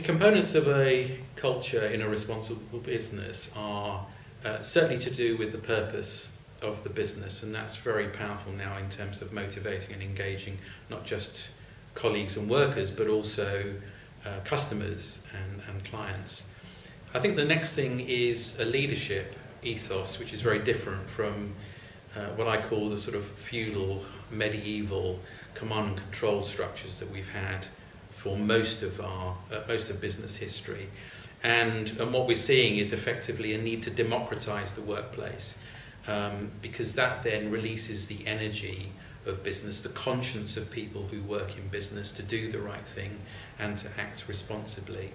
components of a culture in a responsible business are uh, certainly to do with the purpose of the business, and that's very powerful now in terms of motivating and engaging not just colleagues and workers, but also uh, customers and, and clients. I think the next thing is a leadership ethos, which is very different from uh, what I call the sort of feudal, medieval command and control structures that we've had for most of our uh, most of business history. And, and what we're seeing is effectively a need to democratize the workplace um, because that then releases the energy of business, the conscience of people who work in business to do the right thing and to act responsibly.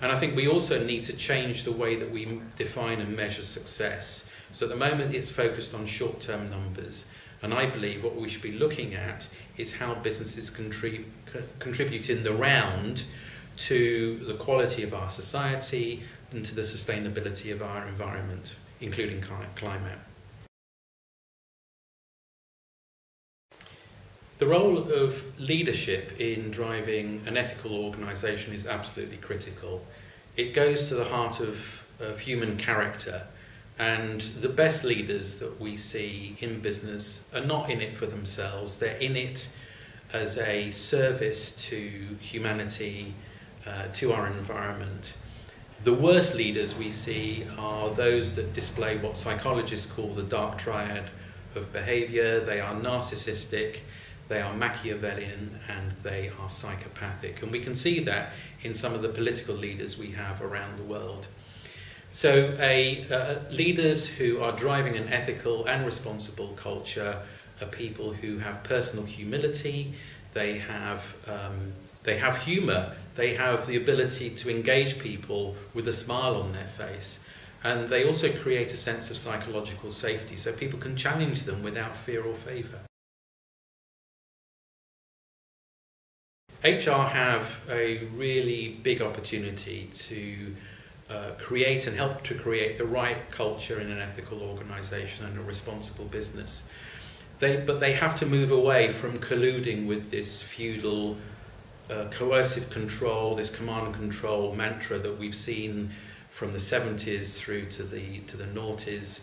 And I think we also need to change the way that we define and measure success. So at the moment it's focused on short term numbers. And I believe what we should be looking at is how businesses contrib- contribute in the round to the quality of our society and to the sustainability of our environment, including climate. The role of leadership in driving an ethical organisation is absolutely critical. It goes to the heart of, of human character, and the best leaders that we see in business are not in it for themselves, they're in it as a service to humanity, uh, to our environment. The worst leaders we see are those that display what psychologists call the dark triad of behaviour. They are narcissistic, they are Machiavellian and they are psychopathic. And we can see that in some of the political leaders we have around the world. So, a, uh, leaders who are driving an ethical and responsible culture are people who have personal humility, they have, um, they have humour, they have the ability to engage people with a smile on their face. And they also create a sense of psychological safety so people can challenge them without fear or favour. HR have a really big opportunity to uh, create and help to create the right culture in an ethical organisation and a responsible business. They, but they have to move away from colluding with this feudal uh, coercive control, this command and control mantra that we've seen from the 70s through to the to the noughties.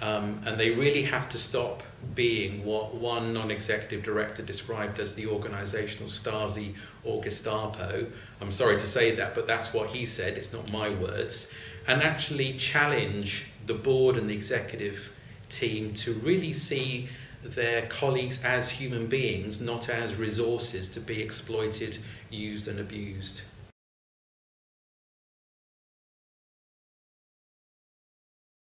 Um, and they really have to stop being what one non-executive director described as the organizational Stasi or Gestapo. I'm sorry to say that, but that's what he said, it's not my words. And actually challenge the board and the executive team to really see their colleagues as human beings, not as resources to be exploited, used and abused.